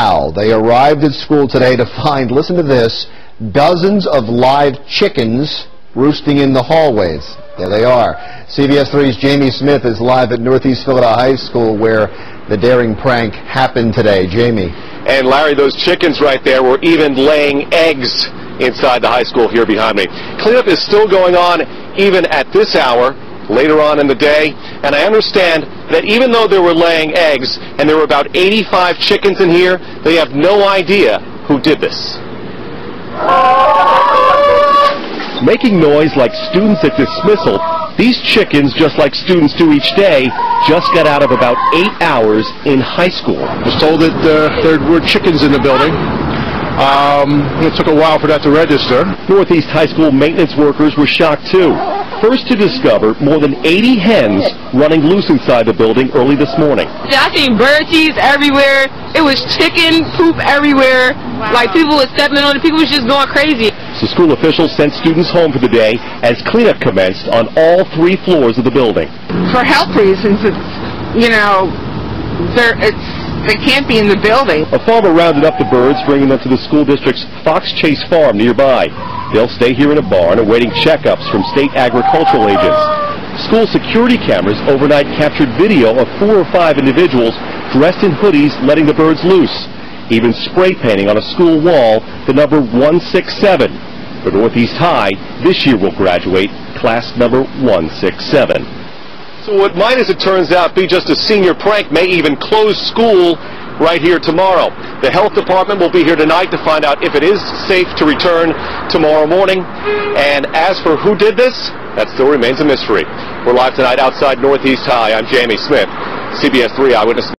They arrived at school today to find, listen to this, dozens of live chickens roosting in the hallways. There they are. CBS 3's Jamie Smith is live at Northeast Philadelphia High School where the daring prank happened today. Jamie. And Larry, those chickens right there were even laying eggs inside the high school here behind me. Cleanup is still going on even at this hour later on in the day. And I understand that even though they were laying eggs and there were about 85 chickens in here, they have no idea who did this. Making noise like students at dismissal, these chickens, just like students do each day, just got out of about eight hours in high school. I was told that uh, there were chickens in the building. Um, it took a while for that to register. Northeast High School maintenance workers were shocked too. First to discover more than 80 hens running loose inside the building early this morning. I seen bird cheese everywhere. It was chicken poop everywhere. Like people were stepping on it. People was just going crazy. So school officials sent students home for the day as cleanup commenced on all three floors of the building. For health reasons, it's, you know, there, it's they can't be in the building. A farmer rounded up the birds, bringing them to the school district's Fox Chase Farm nearby. They'll stay here in a barn awaiting checkups from state agricultural agents. School security cameras overnight captured video of four or five individuals dressed in hoodies letting the birds loose. Even spray painting on a school wall the number 167. For Northeast High, this year will graduate class number 167. So what might, as it turns out, be just a senior prank may even close school right here tomorrow. The health department will be here tonight to find out if it is safe to return tomorrow morning. And as for who did this, that still remains a mystery. We're live tonight outside Northeast High. I'm Jamie Smith, CBS 3 Eyewitness.